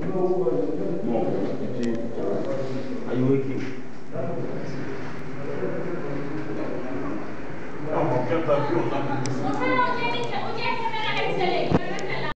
Are you waking?